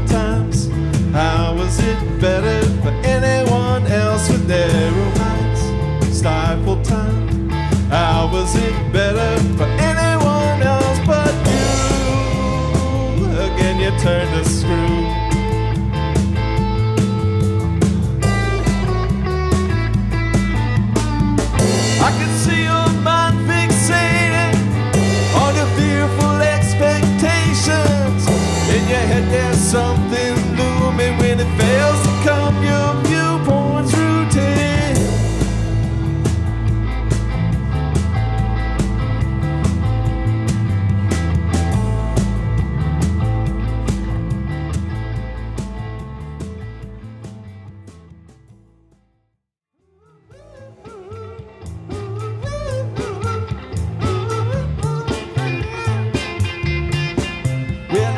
times. How was it better for anyone else with narrow minds, stifled time? How was it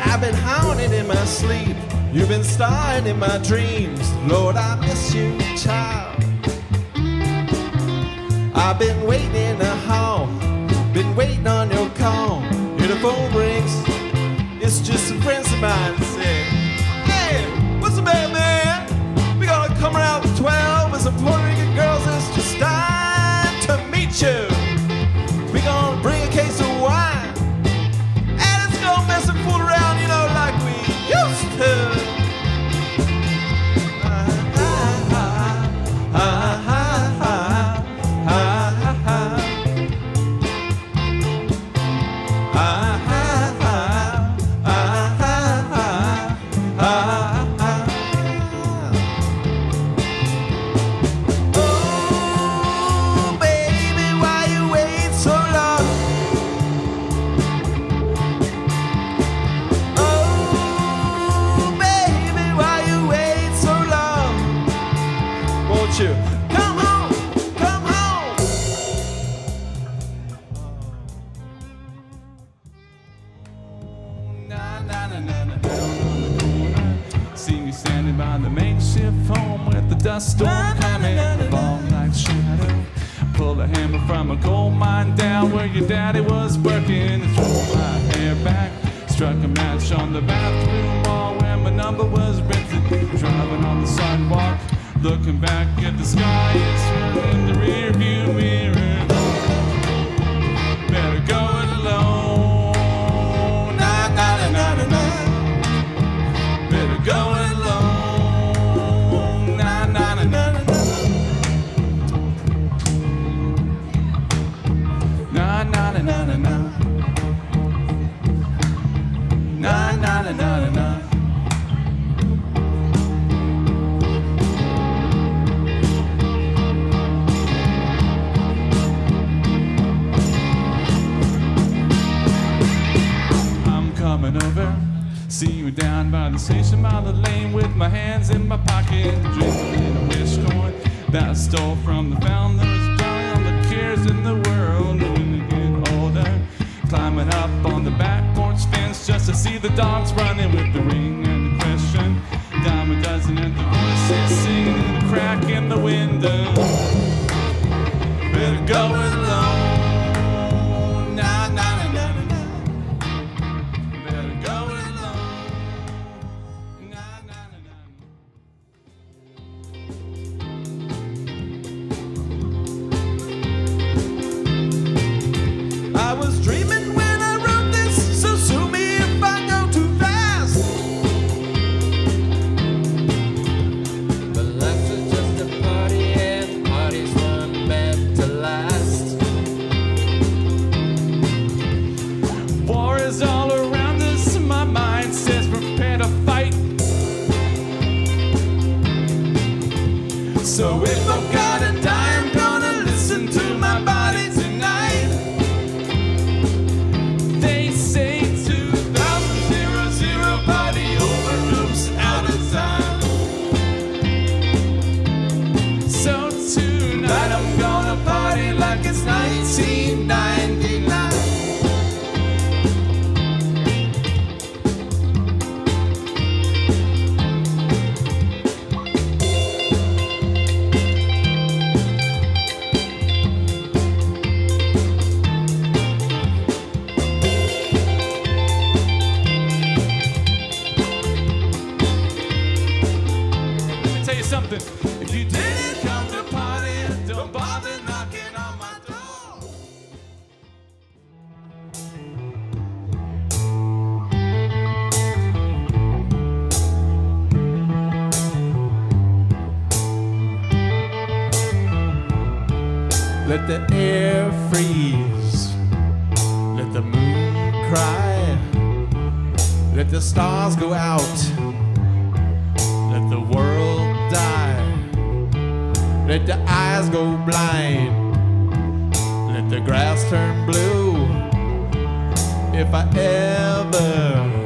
I've been haunted in my sleep. You've been starring in my dreams. Lord, I miss you, child. I've been waiting in the hall, been waiting on your call. Hear the phone rings. It's just some friends of mine say, Hey, what's the bad man? We gonna come around at 12 with some Puerto Rican girls that's just dying to meet you. See me standing by the makeshift home with the dust storm coming, long like shadow. Pull a hammer from a coal mine down where your daddy was working. And threw my hair back, struck a match on the bathroom wall where my number was written. Driving on the sidewalk, looking back at the sky, down by the lane with my hands in my pocket, drinking a wish coin that I stole from the founders, drawing on the cares in the world when you get older. Climbing up on the back porch fence just to see the dogs running with the it's 1999. something. If you did. the air freeze. Let the moon cry. Let the stars go out. Let the world die. Let the eyes go blind. Let the grass turn blue. If I ever.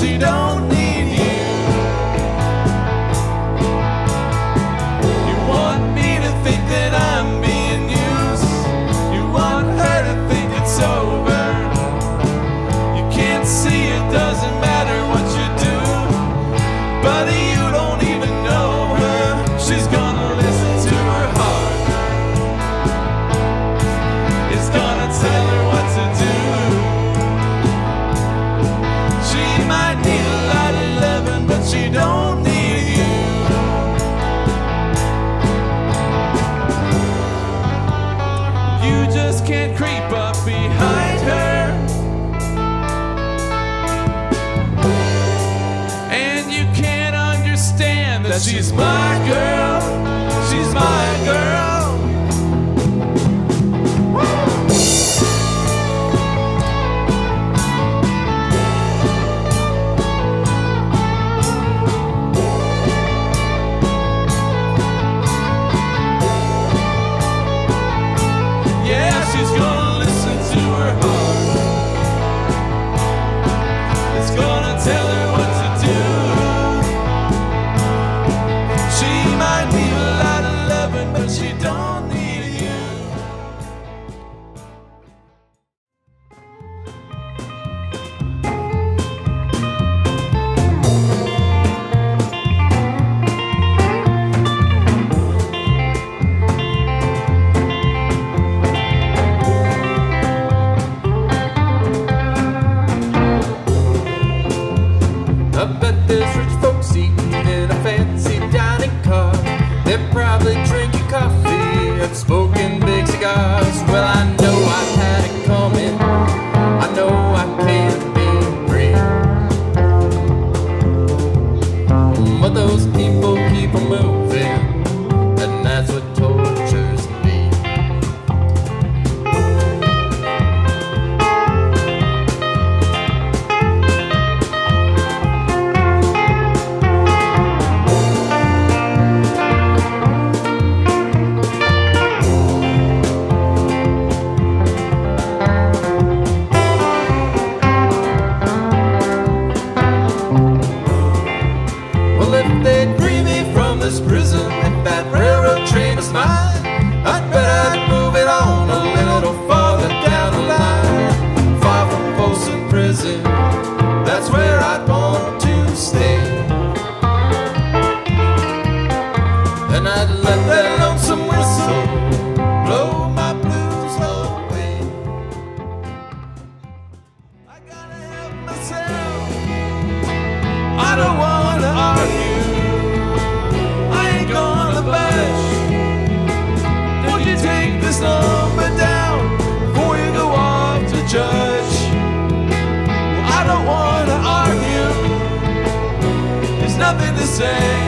See? don't just can't creep up behind her. And you can't understand that, that she's my girl. She's my girl. Say.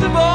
The boys